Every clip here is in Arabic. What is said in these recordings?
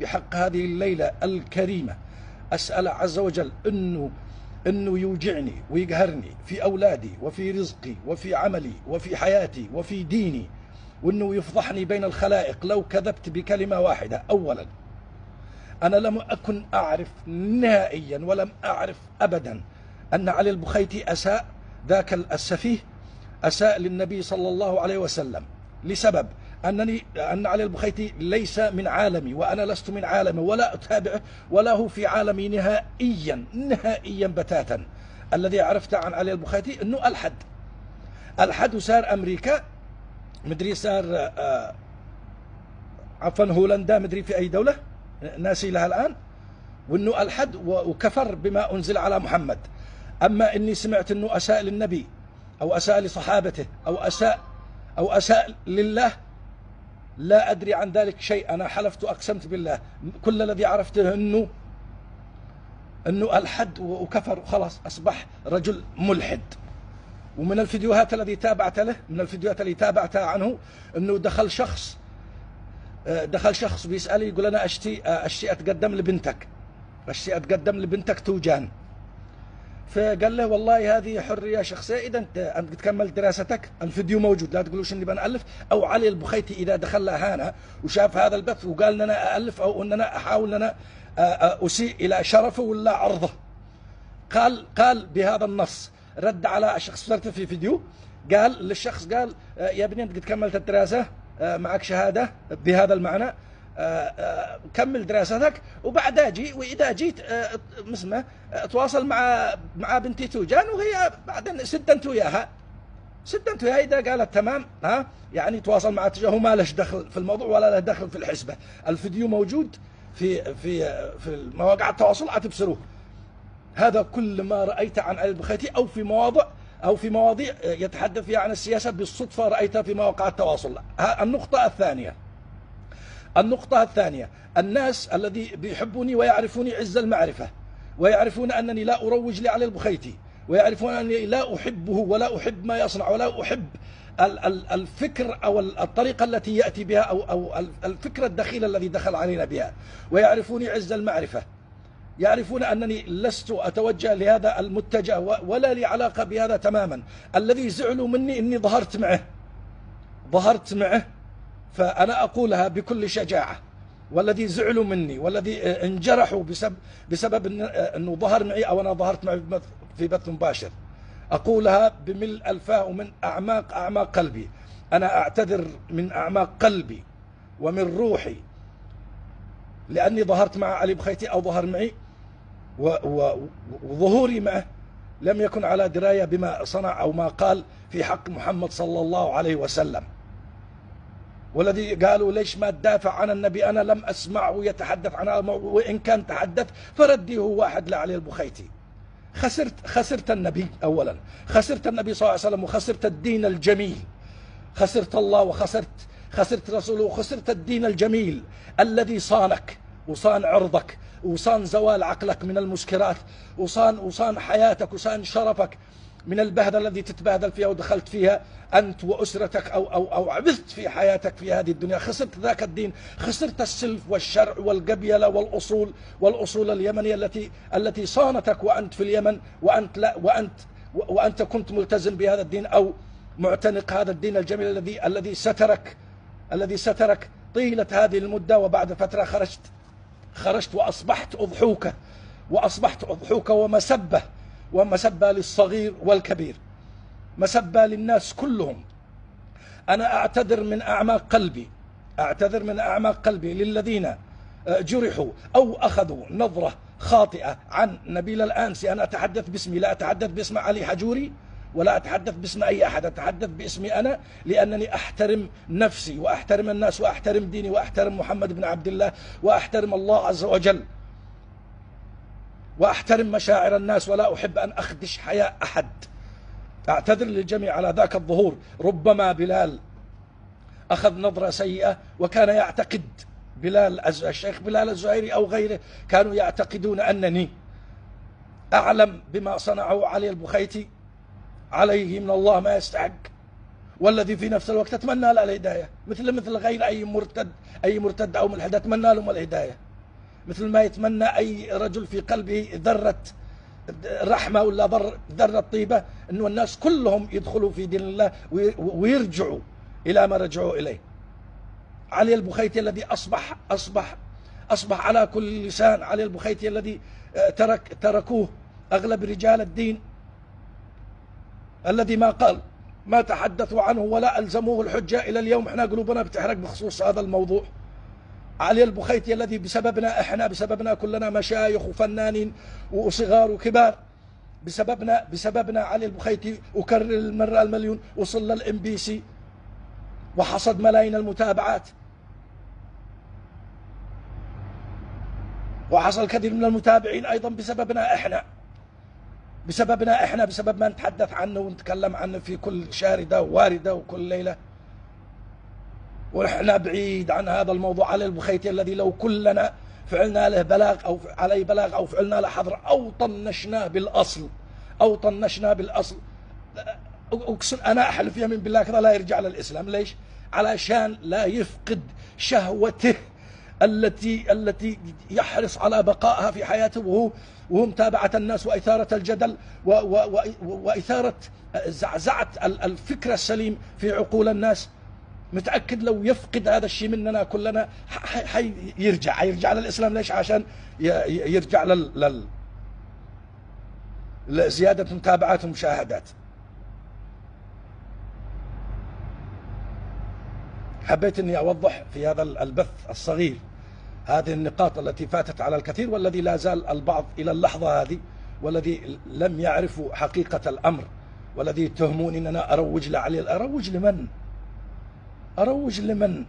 بحق هذه الليلة الكريمة. أسأل عز وجل أنه أنه يوجعني ويقهرني في أولادي وفي رزقي وفي عملي وفي حياتي وفي ديني وأنه يفضحني بين الخلائق. لو كذبت بكلمة واحدة أولا أنا لم أكن أعرف نهائيا ولم أعرف أبدا أن علي البخيتي أساء ذاك السفيه أساء للنبي صلى الله عليه وسلم. لسبب أنني أن علي البخيتي ليس من عالمي وأنا لست من عالمي ولا أتابعه ولا هو في عالمي نهائيا نهائيا بتاتا. الذي عرفت عن علي البخيتي أنه ألحد. ألحد وسار أمريكا مدري سار آه عفوا هولندا مدري في أي دولة ناسي لها الآن. وأنه ألحد وكفر بما أنزل على محمد. أما إني سمعت أنه أساء للنبي أو أساء لصحابته أو أساء أو أساء لله لا أدري عن ذلك شيء. أنا حلفت وأقسمت بالله. كل الذي عرفته أنه أنه ألحد وكفر وخلاص أصبح رجل ملحد. ومن الفيديوهات الذي تابعت له من الفيديوهات التي تابعتها عنه أنه دخل شخص دخل شخص بيسألي يقول أنا أشتي أشتي أتقدم لبنتك. أشتي أتقدم لبنتك توجان. فقال له والله هذه حرية شخصية. إذا أنت أنت تكمل دراستك الفيديو موجود لا تقولوش إني بنألف. أو علي البخيتي إذا دخل هنا وشاف هذا البث وقال ان أنا أألف أو أن أنا أحاول أن أنا أسيء إلى شرفه ولا عرضه. قال قال بهذا النص رد على شخص صرت في فيديو. قال للشخص قال يا ابني أنت قد كملت الدراسة معك شهادة بهذا المعنى. كمل دراستك وبعد أجي وإذا جيت مسمى تواصل مع مع بنتي توجان وهي بعدين سد انت وياها. سد انت وياها إذا قالت تمام ها يعني تواصل مع هو ما له دخل في الموضوع ولا له دخل في الحسبة. الفيديو موجود في في في مواقع التواصل اعتبصروه هذا كل ما رأيت عن علي البخيتي أو في مواضع أو في مواضيع يتحدث فيها عن السياسة بالصدفة رأيتها في مواقع التواصل. النقطة الثانية. النقطة الثانية الناس الذي بيحبوني ويعرفوني عز المعرفة ويعرفون أنني لا أروج لعلي البخيتي ويعرفون أنني لا أحبه ولا أحب ما يصنع ولا أحب الفكر أو الطريقة التي يأتي بها أو, أو الفكرة الدخيلة الذي دخل علينا بها. ويعرفوني عز المعرفة. يعرفون أنني لست أتوجه لهذا المتجه ولا لي علاقة بهذا تماما. الذي زعلوا مني أني ظهرت معه. ظهرت معه. فأنا أقولها بكل شجاعة. والذي زعلوا مني والذي انجرحوا بسبب, بسبب أنه ظهر معي أو أنا ظهرت معي في بث مباشر. أقولها بملء الفاه ومن أعماق أعماق قلبي. أنا أعتذر من أعماق قلبي ومن روحي. لأني ظهرت مع علي بخيتي أو ظهر معي وظهوري معه لم يكن على دراية بما صنع أو ما قال في حق محمد صلى الله عليه وسلم. والذي قالوا ليش ما تدافع عن النبي؟ أنا لم أسمعه يتحدث عن الموضوع. وإن كان تحدث فرديه واحد لعلي البخيتي. خسرت خسرت النبي أولا. خسرت النبي صلى الله عليه وسلم وخسرت الدين الجميل. خسرت الله وخسرت خسرت رسوله وخسرت الدين الجميل. الذي صانك وصان عرضك وصان زوال عقلك من المسكرات وصان وصان حياتك وصان شرفك. من البهذا الذي تتبهدل فيها ودخلت فيها أنت وأسرتك أو, أو, أو عبثت في حياتك في هذه الدنيا. خسرت ذاك الدين خسرت السلف والشرع والقبيلة والأصول والأصول اليمنية التي التي صانتك وأنت في اليمن وأنت لا وأنت وأنت كنت ملتزم بهذا الدين أو معتنق هذا الدين الجميل الذي الذي سترك الذي سترك طيلة هذه المدة. وبعد فترة خرجت خرجت وأصبحت أضحوكة وأصبحت أضحوكة ومسبة. ومسبة للصغير والكبير مسبة للناس كلهم. أنا أعتذر من أعماق قلبي أعتذر من أعماق قلبي للذين آه، جرحوا أو أخذوا نظرة خاطئة عن نبيل الآنسي أنا أتحدث باسمي لا أتحدث باسم علي حجوري ولا أتحدث باسم أي أحد. أتحدث باسمي أنا لأنني أحترم نفسي وأحترم الناس وأحترم ديني وأحترم محمد بن عبد الله وأحترم الله عز وجل. وأحترم مشاعر الناس ولا أحب أن أخدش حياء أحد. أعتذر للجميع على ذاك الظهور. ربما بلال أخذ نظرة سيئة وكان يعتقد بلال الشيخ بلال الزهيري أو غيره كانوا يعتقدون أنني أعلم بما صنعه علي البخيتي. عليه من الله ما يستحق. والذي في نفس الوقت أتمنى له الهداية. مثل مثل غير أي مرتد أي مرتد أو ملحد أتمنى لهم الهداية. مثل ما يتمنى أي رجل في قلبه ذرة رحمة ولا ذرة طيبة أنه الناس كلهم يدخلوا في دين الله ويرجعوا إلى ما رجعوا إليه. علي البخيتي الذي أصبح أصبح أصبح على كل لسان علي البخيتي الذي آه، ترك تركوه أغلب رجال الدين. الذي ما قال ما تحدثوا عنه ولا ألزموه الحجة إلى اليوم. إحنا قلوبنا بتحرق بخصوص هذا الموضوع. علي البخيتي الذي بسببنا إحنا بسببنا كلنا مشايخ وفنانين وصغار وكبار. بسببنا بسببنا علي البخيتي وكرر المرة المليون وصل للإم بي سي. وحصد ملايين المتابعات. وحصل كثير من المتابعين أيضا بسببنا إحنا. بسببنا إحنا بسبب ما نتحدث عنه ونتكلم عنه في كل شاردة وواردة وكل ليلة. ونحن بعيد عن هذا الموضوع على البخيتي الذي لو كلنا فعلنا له بلاغ أو عليه بلاغ أو فعلنا له حظر أو طنشناه بالأصل أو طنشناه بالأصل. أقسم أنا أحلف يمين بالله كذا لا يرجع للإسلام. ليش؟ علشان لا يفقد شهوته التي التي يحرص على بقائها في حياته وهو وهو متابعة الناس وإثارة الجدل وإثارة زعزعة الفكر السليم في عقول الناس. متأكد لو يفقد هذا الشيء مننا كلنا حيرجع حيرجع للإسلام. ليش؟ عشان يرجع لل, لل... زيادة متابعات ومشاهدات. حبيت أني أوضح في هذا البث الصغير هذه النقاط التي فاتت على الكثير والذي لا زال البعض إلى اللحظة هذه والذي لم يعرفوا حقيقة الأمر والذي يتهمون أن أنا أروج لعلي أروج لمن؟ أروج لمن؟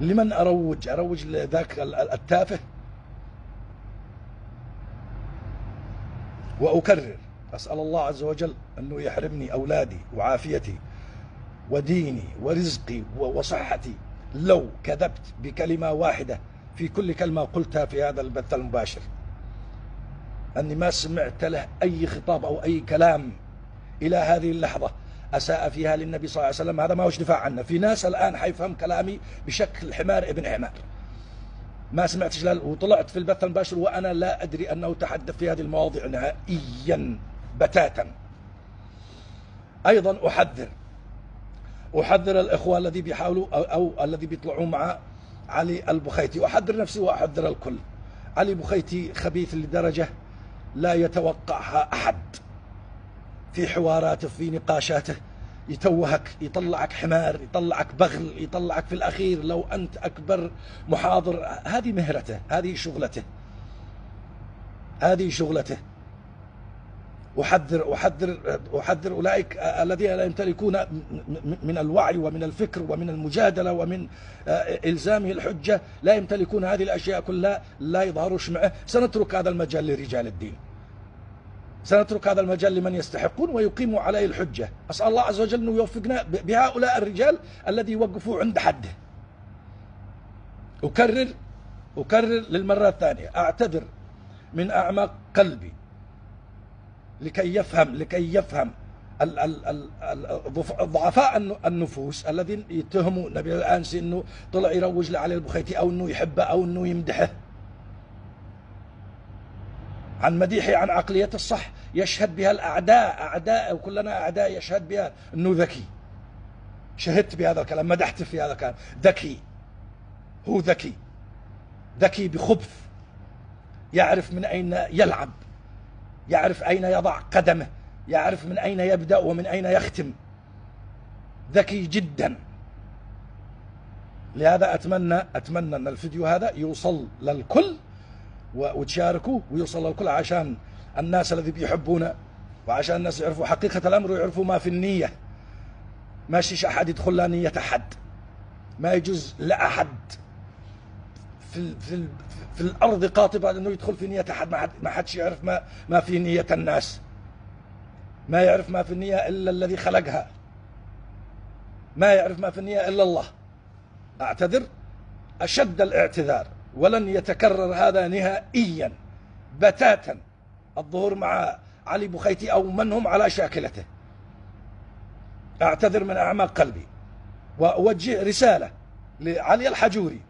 لمن أروج؟ أروج لذاك التافه؟ وأكرر أسأل الله عز وجل أنه يحرمني أولادي وعافيتي وديني ورزقي وصحتي. لو كذبت بكلمة واحدة في كل كلمة قلتها في هذا البث المباشر. أني ما سمعت له أي خطاب أو أي كلام إلى هذه اللحظة. أساء فيها للنبي صلى الله عليه وسلم. هذا ما هوش دفاع عنه. في ناس الآن حيفهم كلامي بشكل حمار ابن حمار. ما سمعت جلال وطلعت في البث المباشر وأنا لا أدري أنه تحدث في هذه المواضيع نهائيا بتاتا. أيضا أحذر. أحذر الإخوة الذي بيحاولوا أو, أو الذي بيطلعوا مع علي البخيتي. أحذر نفسي وأحذر الكل. علي بخيتي خبيث لدرجة لا يتوقعها أحد. في حواراته في نقاشاته. يتوهك يطلعك حمار يطلعك بغل يطلعك في الأخير لو أنت أكبر محاضر. هذه مهرته هذه شغلته. هذه شغلته. أحذر أحذر أحذر أولئك الذين لا يمتلكون من الوعي ومن الفكر ومن المجادلة ومن إلزامه الحجة. لا يمتلكون هذه الأشياء كلها. لا يظهروش معه سنترك هذا المجال لرجال الدين. سنترك هذا المجال لمن يستحقون ويقيموا عليه الحجة. أسأل الله عز وجل أنه يوفقنا بهؤلاء الرجال الذي يوقفوا عند حده. أكرر أكرر للمرة الثانية. أعتذر من أعماق قلبي لكي يفهم لكي يفهم ضعفاء النفوس الذين يتهموا نبيل الأنسي أنه طلع يروج لعلي البخيتي أو أنه يحبه أو أنه يمدحه. عن مديحه عن عقلية الصح يشهد بها الأعداء أعداء وكلنا أعداء يشهد بها. أنه ذكي. شهدت بهذا الكلام مدحت في هذا الكلام. ذكي. هو ذكي. ذكي بخبث. يعرف من أين يلعب. يعرف أين يضع قدمه. يعرف من أين يبدأ ومن أين يختم. ذكي جدا. لهذا أتمنى أتمنى أن الفيديو هذا يوصل للكل. وتشاركوه ويوصل للكل عشان الناس الذي بيحبونا وعشان الناس يعرفوا حقيقة الأمر ويعرفوا ما في النية. ما شيش أحد يدخل لا نية أحد. ما يجوز لأحد في, في, في الأرض قاطبة أنه يدخل في نية أحد. ما, حد ما حدش يعرف ما, ما في نية الناس. ما يعرف ما في النية إلا الذي خلقها. ما يعرف ما في النية إلا الله. أعتذر. أشد الاعتذار. ولن يتكرر هذا نهائيا بتاتا. الظهور مع علي بخيتي أو من هم على شاكلته. أعتذر من أعماق قلبي. وأوجه رسالة لعلي الحجوري.